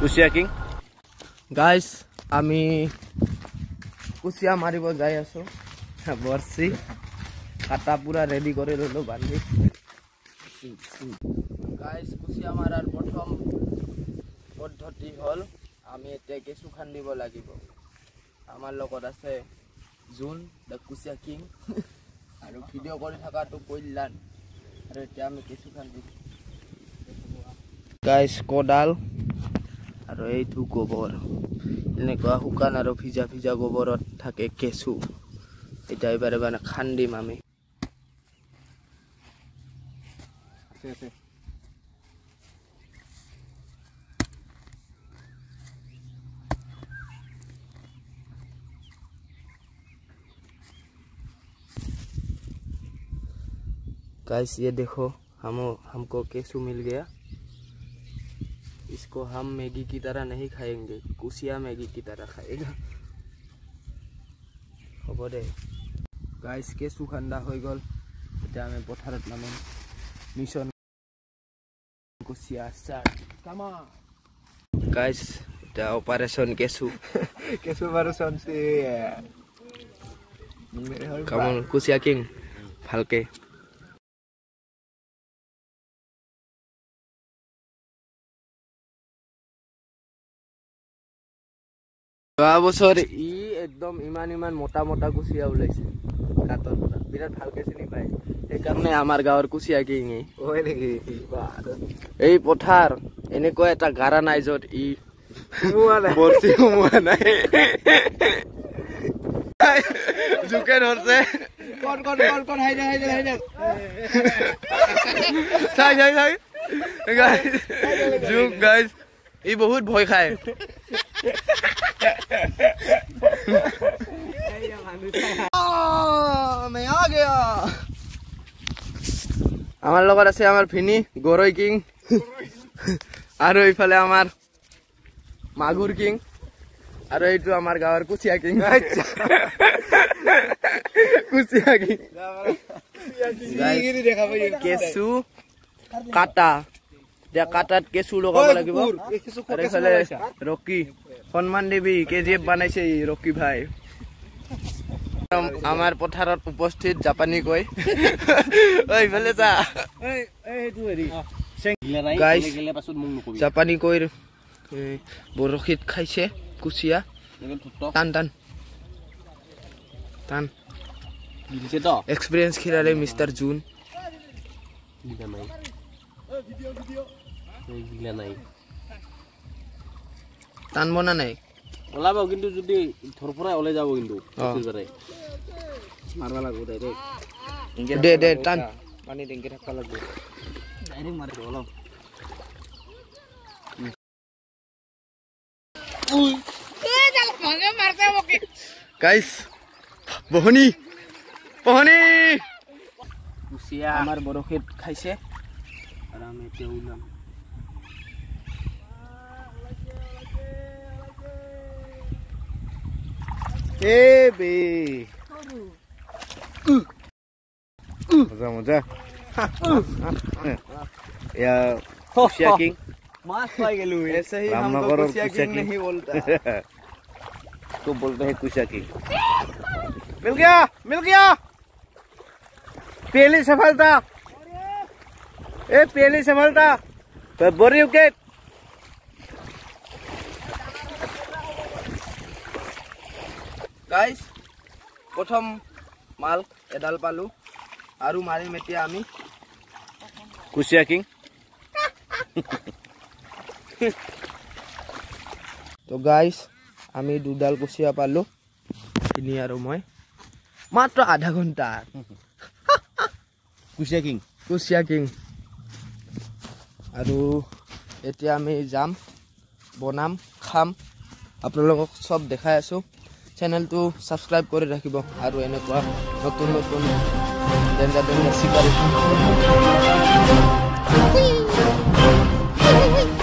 কুচিয়া king? Guys আমি কুচিয়া মাৰিব যাই আছো। বৰচি কাটা পুৰা ৰেডি কৰি ল'লো বান্ধি। গাইজ কুচিয়া মাৰাৰ প্ৰথম পদ্ধতি হ'ল আমি এতিয়া কেঁচু খান্দিব লাগিব। আমাৰ লগত আছে জোন দ্য কুচিয়া কিং। আৰু ভিডিঅ' কৰি থকাটো কল্যাণ। আৰু এতিয়া আমি কেঁচু খান্দিম। গাইজ কদাল আৰু এইটো গোবৰ এনেকুৱা শুকান আৰু ভিজা ভিজা গোবৰত থাকে কেঁচু এতিয়া এইবাৰ মানে খান্দিম আমি गाइस ये देखो हम हमको केसू मिल गया इसको हम मैगी की तरह नहीं खाएंगे कुसिया मैगी की तरह खाएगा হ'ব দে গাইজ কেঁচু খান্দা হৈ গ'ল এতিয়া আমি পথাৰত নামিম মিছন কুচিয়া ষ্টাৰ্ট গাইজ এতিয়া অপাৰেশ্যন কেঁচু কেঁচু বাৰু চনছি কামল কুচিয়া কিং ভালকে যোৱা বছৰ ই একদম ইমান ইমান মোটা মোটা কুচিয়া ওলাইছে। পৰা বিৰাট ভালকে চিনি পায়। সেইকাৰণে আমাৰ গাঁৱৰ কুচিয়া কিং হয় নেকি? এই পথাৰ এনেকুৱা এটা গাৰা নাই য'ত ই বৰছি সোমোৱা নাই। জোকে ধৰছে। চাই চাই চাই। জোক গাইজ ই বহুত ভয় খায়। আমাৰ লগত আছে আমাৰ ভিনি গৰৈ কিং আৰু এইফালে আমাৰ মাগুৰ কিং আৰু এইটো আমাৰ গাঁৱৰ কুচিয়া কিং কুচিয়া কিং কেঁচু কাটা এতিয়া কাটাত কেঁচু লগাব লাগিব। এইফালে ৰকি সন্মান দেৱী কে জি এফ বনাইছে ৰকি ভাই। আমাৰ পথাৰত উপস্থিত জাপানী কৈ। ঐ ইফালে চা Guys, জাপানী কৈৰ এ, বৰশীত খাইছে কুচিয়া। টান টান। টান। এক্সপিৰিয়েঞ্চ খিৰালে মিষ্টাৰ জুন। টান বনা নাই। ওলাব কিন্তু যদি ধৰ পৰাই ওলাই যাব কিন্তু অ। মাৰবা লাগব ডাইৰেক্ট দে দে টান। পানী টেংকি থাকিব লাগিব। ডাইৰেক্ট মাৰিব অলপ গাইছ বহনি বহনি। আমাৰ বৰশীত খাইছে। আৰু আমি এতিয়া ওলাম। ए बे मज़ा मज़ा या मास पाई ऐसे ही हम लोग नहीं बोलता तो बोलते हैं मिल गया मिल गया पहली सफलता ए पहली सफलता पर बोरी विकेट গাইজ প্ৰথম মাল এডাল পালোঁ আৰু মাৰিম এতিয়া আমি। কুচিয়া কিং। তো গাইজ আমি দুডাল কুচিয়া পালোঁ। কিনি আৰু মই। মাত্ৰ আধা ঘণ্টা। কুচিয়া কিং। কুচিয়া কিং। আৰু এতিয়া আমি যাম বনাম খাম। আপোনালোকক চব দেখাই আছোঁ। চেনেলটো ছাবস্ক্ৰাইব কৰি ৰাখিব আৰু এনেকুৱা নতুন নতুন ডেঞ্জাৰ ডেঞ্জাৰ চিকাৰী